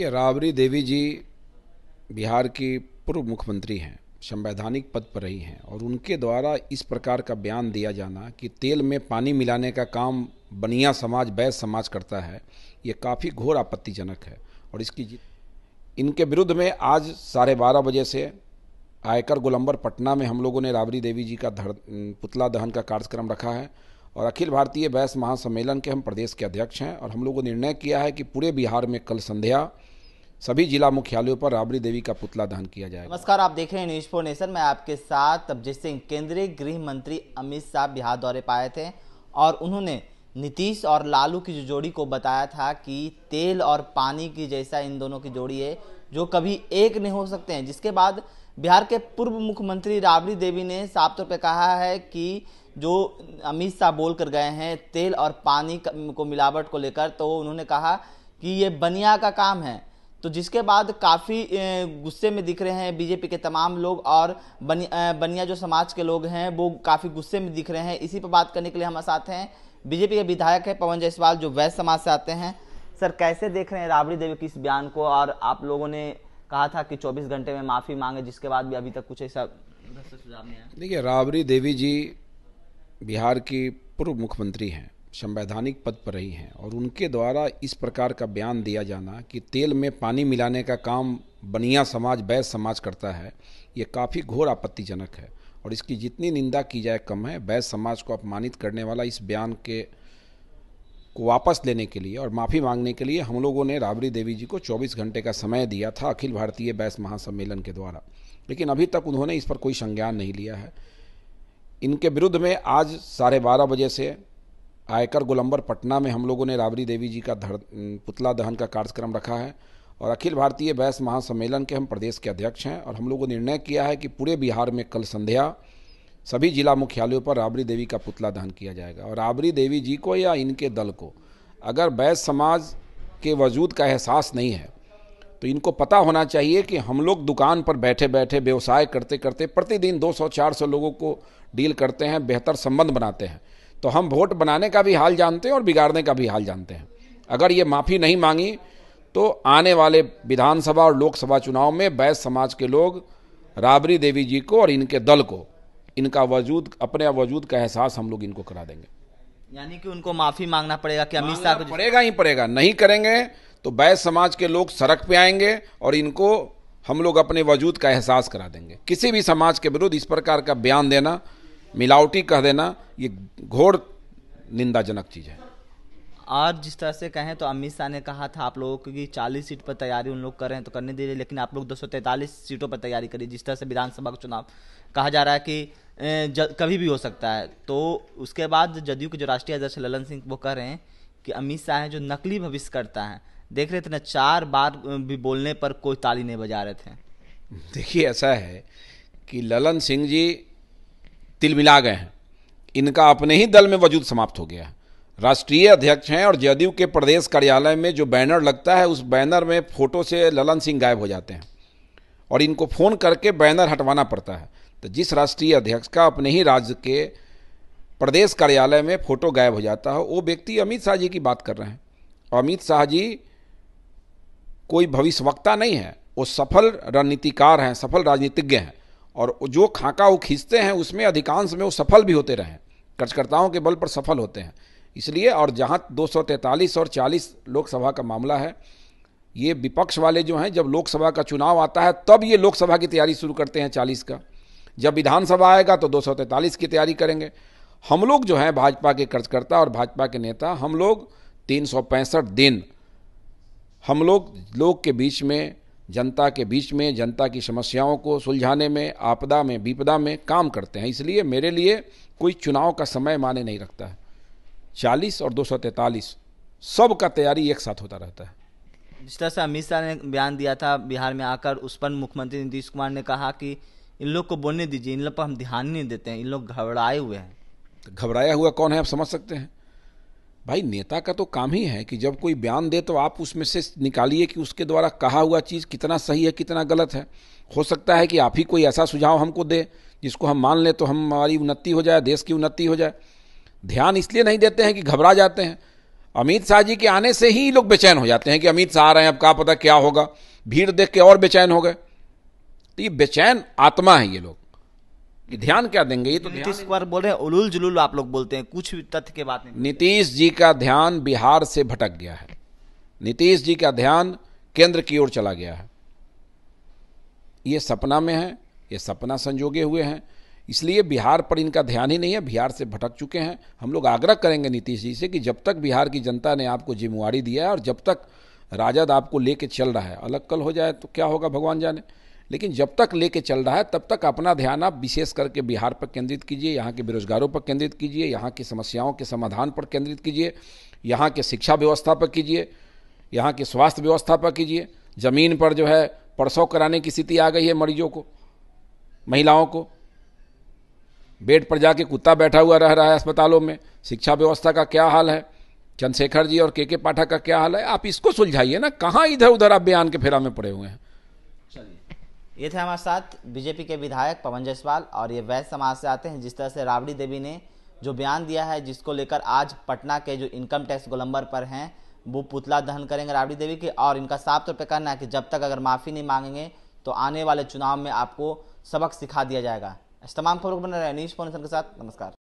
ये राबड़ी देवी जी बिहार की पूर्व मुख्यमंत्री हैं, संवैधानिक पद पर रही हैं और उनके द्वारा इस प्रकार का बयान दिया जाना कि तेल में पानी मिलाने का काम बनिया समाज, बैस समाज करता है, ये काफ़ी घोर आपत्तिजनक है। और इसकी इनके विरुद्ध में आज साढ़े बारह बजे से आयकर गोलंबर पटना में हम लोगों ने राबड़ी देवी जी का धर, पुतला दहन का कार्यक्रम रखा है और अखिल भारतीय बैस महासम्मेलन के हम प्रदेश के अध्यक्ष हैं और हम लोगों ने निर्णय किया है कि पूरे बिहार में कल संध्या सभी जिला मुख्यालयों पर राबड़ी देवी का पुतला दहन किया जाएगा। नमस्कार, आप देख रहे हैं न्यूज़ फोर नेशन। मैं आपके साथ अभिजीत सिंह, केंद्रीय गृह मंत्री अमित शाह बिहार दौरे पाए थे और उन्होंने नीतीश और लालू की जो जोड़ी को बताया था कि तेल और पानी की जैसा इन दोनों की जोड़ी है, जो कभी एक नहीं हो सकते हैं। जिसके बाद बिहार के पूर्व मुख्यमंत्री राबड़ी देवी ने साफ़ तौर पर कहा है कि जो अमित शाह बोल कर गए हैं तेल और पानी को मिलावट को लेकर तो उन्होंने कहा कि ये बनिया का काम है। तो जिसके बाद काफ़ी गुस्से में दिख रहे हैं बीजेपी के तमाम लोग और बनि, अ, बनिया जो समाज के लोग हैं वो काफ़ी गुस्से में दिख रहे हैं। इसी पर बात करने के लिए हम साथ हैं बीजेपी के विधायक हैं पवन जायसवाल जो वैश्य समाज से आते हैं। सर कैसे देख रहे हैं राबड़ी देवी के इस बयान को? और आप लोगों ने कहा था कि 24 घंटे में माफ़ी मांगे जिसके बाद भी अभी तक कुछ ऐसा सुझाव नहीं आया देखिए राबड़ी देवी जी बिहार की पूर्व मुख्यमंत्री हैं। संवैधानिक पद पर रही हैं और उनके द्वारा इस प्रकार का बयान दिया जाना कि तेल में पानी मिलाने का काम बनिया समाज, बैस समाज करता है, ये काफ़ी घोर आपत्तिजनक है। और इसकी जितनी निंदा की जाए कम है, बैस समाज को अपमानित करने वाला इस बयान के, को वापस लेने के लिए और माफ़ी मांगने के लिए हम लोगों ने राबड़ी देवी जी को 24 घंटे का समय दिया था अखिल भारतीय बैस महासम्मेलन के द्वारा। लेकिन अभी तक उन्होंने इस पर कोई संज्ञान नहीं लिया है। इनके विरुद्ध में आज साढ़े बारह बजे से आयकर गोलंबर पटना में हम लोगों ने राबड़ी देवी जी का धड़ पुतला दहन का कार्यक्रम रखा है और अखिल भारतीय बैस महासम्मेलन के हम प्रदेश के अध्यक्ष हैं और हम लोगों ने निर्णय किया है कि पूरे बिहार में कल संध्या सभी जिला मुख्यालयों पर राबड़ी देवी का पुतला दहन किया जाएगा और राबड़ी देवी जी को या इनके दल को, अगर बैस समाज के वजूद का एहसास नहीं है तो इनको पता होना चाहिए कि हम लोग दुकान पर बैठे बैठे व्यवसाय करते करते प्रतिदिन 200-400 लोगों को डील करते हैं, बेहतर संबंध बनाते हैं। तो हम वोट बनाने का भी हाल जानते हैं और बिगाड़ने का भी हाल जानते हैं। अगर ये माफ़ी नहीं मांगी तो आने वाले विधानसभा और लोकसभा चुनाव में बैस समाज के लोग राबरी देवी जी को और इनके दल को इनका वजूद अपने वजूद का एहसास हम लोग इनको करा देंगे। यानी कि उनको माफ़ी मांगना पड़ेगा कि अमित शाह को पड़ेगा ही पड़ेगा नहीं करेंगे तो बैस समाज के लोग सड़क पे आएँगे और इनको हम लोग अपने वजूद का एहसास करा देंगे। किसी भी समाज के विरुद्ध इस प्रकार का बयान देना मिलावटी कह देना ये घोर निंदाजनक चीज़ है। और जिस तरह से कहें तो अमित शाह ने कहा था आप लोगों को कि 40 सीट पर तैयारी उन लोग कर रहे हैं तो करने दीजिए लेकिन आप लोग 243 सीटों पर तैयारी करिए जिस तरह से विधानसभा का चुनाव कहा जा रहा है कि कभी भी हो सकता है। तो उसके बाद जदयू के जो राष्ट्रीय अध्यक्ष ललन सिंह वो कह रहे हैं कि अमित शाह हैं जो नकली भविष्य करता है। देख रहे थे ना चार बार भी बोलने पर कोई ताली नहीं बजा रहे थे। देखिए ऐसा है कि ललन सिंह जी तिलमिला गए हैं। इनका अपने ही दल में वजूद समाप्त हो गया है। राष्ट्रीय अध्यक्ष हैं और जदयू के प्रदेश कार्यालय में जो बैनर लगता है, उस बैनर में फ़ोटो से ललन सिंह गायब हो जाते हैं। और इनको फ़ोन करके बैनर हटवाना पड़ता है। तो जिस राष्ट्रीय अध्यक्ष का अपने ही राज्य के प्रदेश कार्यालय में फ़ोटो गायब हो जाता है, वो व्यक्ति अमित शाह जी की बात कर रहे हैं। अमित शाह जी कोई भविष्यवक्ता नहीं है। वो सफल रणनीतिकार हैं, सफल राजनीतिज्ञ हैं। और जो खाका वो खींचते हैं, उसमें अधिकांश में वो सफल भी होते रहे कार्यकर्ताओं के बल पर सफल होते हैं। इसलिए और जहाँ 243 और 40 लोकसभा का मामला है, ये विपक्ष वाले जो हैं, जब लोकसभा का चुनाव आता है, तब ये लोकसभा की तैयारी शुरू करते हैं 40 का। जब विधानसभा आएगा तो 243 की तैयारी करेंगे। हम लोग जो हैं, भाजपा के कार्यकर्ता और भाजपा के नेता, हम लोग तीन सौ पैंसठ दिन, हम लोग लोग के बीच में जनता के बीच में जनता की समस्याओं को सुलझाने में आपदा में विपदा में काम करते हैं। इसलिए मेरे लिए कोई चुनाव का समय माने नहीं रखता है। चालीस और दो सौ तैंतालीस सब का तैयारी एक साथ होता रहता है। जिस तरह से अमित शाह ने बयान दिया था बिहार में आकर उस पर मुख्यमंत्री नीतीश कुमार ने कहा कि इन लोग को बोलने दीजिए इन लोग पर हम ध्यान नहीं देते हैं इन लोग घबराए हुए हैं। घबराया हुआ कौन है आप समझ सकते हैं? भाई, नेता का तो काम ही है कि जब कोई बयान दे तो आप उसमें से निकालिए कि उसके द्वारा कहा हुआ चीज़ कितना सही है, कितना गलत है। हो सकता है कि आप ही कोई ऐसा सुझाव हमको दे जिसको हम मान लें तो हमारी उन्नति हो जाए, देश की उन्नति हो जाए। ध्यान इसलिए नहीं देते हैं कि घबरा जाते हैं। अमित शाह जी के आने से ही लोग बेचैन हो जाते हैं कि अमित शाह आ रहे हैं, अब क्या पता क्या होगा। भीड़ देख के और बेचैन हो गए। तो ये बेचैन आत्मा है ये लोग। ध्यान क्या देंगे? ये तो नीतीश कुमार बोल रहे हैं उलूल जुलूल आप लोग बोलते हैं कुछ भी तथ्य के बात नहीं नीतीश जी का ध्यान बिहार से भटक गया है। नीतीश जी का ध्यान केंद्र की ओर चला गया है। ये सपना में है ये सपना संजोगे हुए हैं। इसलिए बिहार पर इनका ध्यान ही नहीं है बिहार से भटक चुके हैं। हम लोग आग्रह करेंगे नीतीश जी से कि जब तक बिहार की जनता ने आपको जिम्मेवारी दिया है और जब तक राजद आपको लेके चल रहा है अलग कल हो जाए तो क्या होगा भगवान जाने। लेकिन जब तक लेके चल रहा है, तब तक अपना ध्यान आप विशेष करके बिहार पर केंद्रित कीजिए, यहाँ के बेरोजगारों पर केंद्रित कीजिए, यहाँ की समस्याओं के समाधान पर केंद्रित कीजिए, यहाँ के शिक्षा व्यवस्था पर कीजिए, यहाँ की स्वास्थ्य व्यवस्था पर कीजिए। ज़मीन पर जो है, परसों कराने की स्थिति आ गई है मरीजों को, महिलाओं को। बेड पर जाके कुत्ता बैठा हुआ रह रहा है अस्पतालों में। शिक्षा व्यवस्था का क्या हाल है? चंद्रशेखर जी और के के पाठक का क्या हाल है? आप इसको सुलझाइए ना, कहाँ इधर उधर आप बयान के फेरा में पड़े हुए हैं? ये थे हमारे साथ बीजेपी के विधायक पवन जायसवाल और ये वैध समाज से आते हैं। जिस तरह से राबड़ी देवी ने जो बयान दिया है, जिसको लेकर आज पटना के जो इनकम टैक्स गोलंबर पर हैं, वो पुतला दहन करेंगे राबड़ी देवी के। और इनका साफ़ तौर पर कहना है कि जब तक अगर माफ़ी नहीं मांगेंगे तो आने वाले चुनाव में आपको सबक सिखा दिया जाएगा। इस तमाम खबरों को बना रहे न्यूज़ फाउंडेशन के साथ। नमस्कार।